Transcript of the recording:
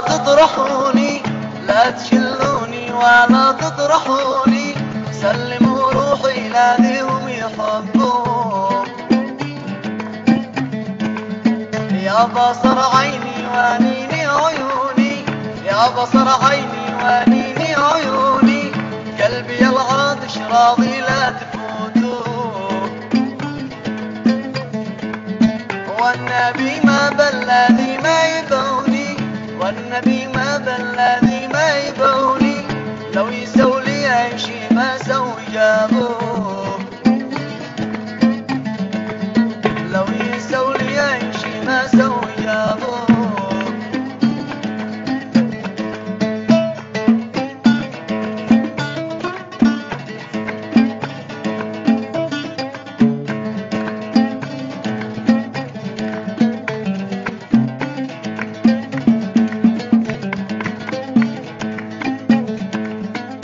تطرحوني. لا تشلوني ولا تطرحوني. سلموا روحي لذيهم يحبون. يا بصر عيني وأنيني عيوني. يا بصر عيني وأنيني عيوني. قلبي العاطش راضي لا والنبي ما بلذي ما يبوني والنبي ما بلذي ما يبوني لو يسولي عيشي ما سوي جابوني